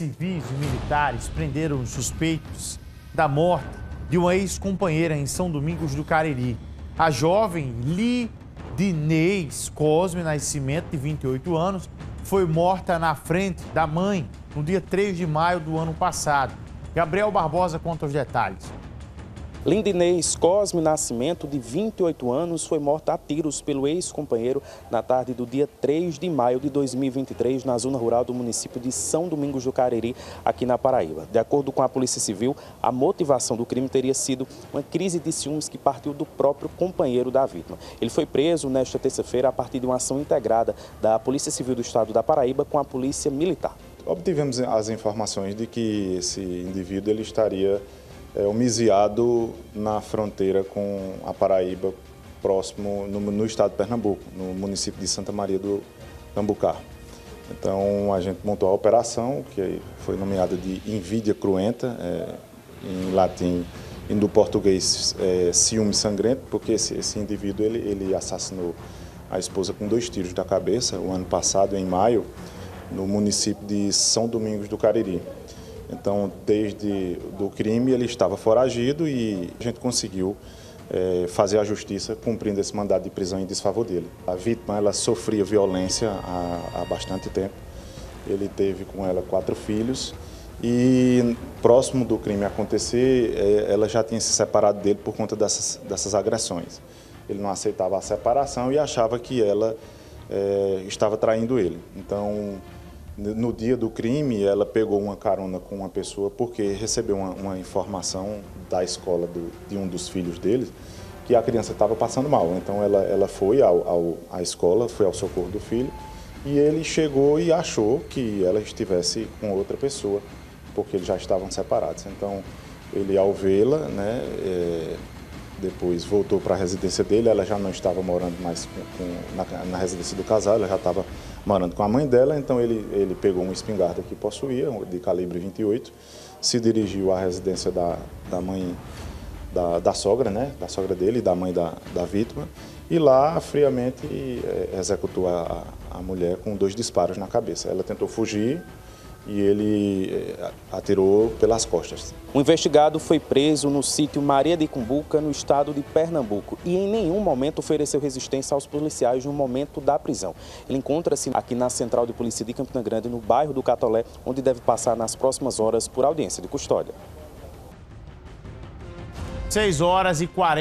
civis e militares prenderam os suspeitos da morte de uma ex-companheira em São Domingos do Cariri. A jovem Lidinês Cosme Nascimento, de 28 anos, foi morta na frente da mãe no dia 3 de maio do ano passado. Gabriel Barbosa conta os detalhes. Lindinês Cosme Nascimento, de 28 anos, foi morta a tiros pelo ex-companheiro na tarde do dia 3 de maio de 2023, na zona rural do município de São Domingos do Cariri, aqui na Paraíba. De acordo com a Polícia Civil, a motivação do crime teria sido uma crise de ciúmes que partiu do próprio companheiro da vítima. Ele foi preso nesta terça-feira a partir de uma ação integrada da Polícia Civil do Estado da Paraíba com a Polícia Militar. Obtivemos as informações de que esse indivíduo ele estaria é, homiziado na fronteira com a Paraíba, próximo no, no, estado de Pernambuco, no município de Santa Maria do Cambucá. Então a gente montou a operação, que foi nomeada de invídia cruenta, é, em latim e no português é, ciúme sangrento, porque esse, esse indivíduo ele, ele assassinou a esposa com dois tiros da cabeça o ano passado, em maio, no município de São Domingos do Cariri. Então, desde do crime, ele estava foragido e a gente conseguiu é, fazer a justiça cumprindo esse mandado de prisão em desfavor dele. A vítima ela sofria violência há, há bastante tempo. Ele teve com ela quatro filhos e próximo do crime acontecer, é, ela já tinha se separado dele por conta dessas, dessas agressões. Ele não aceitava a separação e achava que ela é, estava traindo ele. Então, no dia do crime, ela pegou uma carona com uma pessoa porque recebeu uma, uma informação da escola do, de um dos filhos dele que a criança estava passando mal. Então ela, ela foi ao, ao, à escola, foi ao socorro do filho e ele chegou e achou que ela estivesse com outra pessoa, porque eles já estavam separados. Então ele, ao vê-la, né, é, depois voltou para a residência dele, ela já não estava morando mais com, com, na, na, residência do casal, ela já estava morando com a mãe dela, então ele, ele pegou uma espingarda que possuía, de calibre 28, se dirigiu à residência da, da mãe da, da sogra, né, da sogra dele e da mãe da, da vítima, e lá friamente é, executou a, a mulher com dois disparos na cabeça. Ela tentou fugir, e ele eh, atirou pelas costas. O investigado foi preso no sítio Maria de Cumbuca, no estado de Pernambuco, e em nenhum momento ofereceu resistência aos policiais no momento da prisão. Ele encontra-se aqui na Central de Polícia de Campina Grande, no bairro do Catolé, onde deve passar nas próximas horas por audiência de custódia. 6 horas e 40.